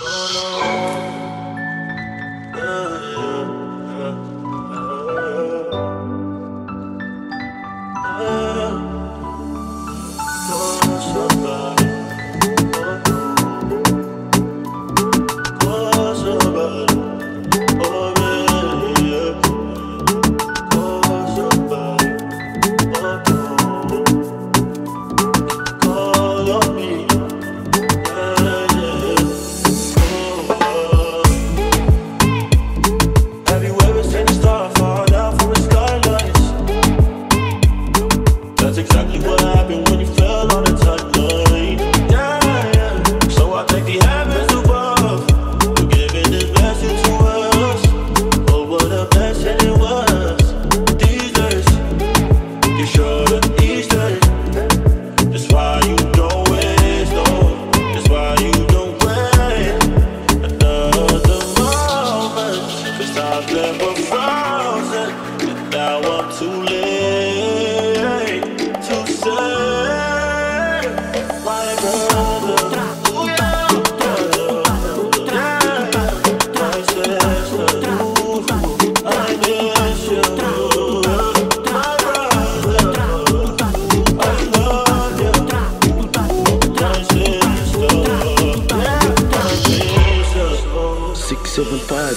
Oh, no.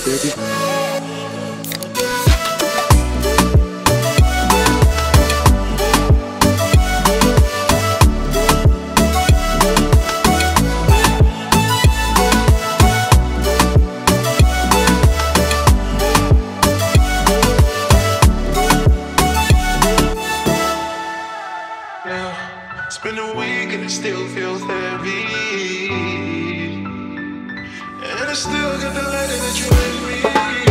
baby. It's been a week and it still feels heavy. I still got the letter that you made me.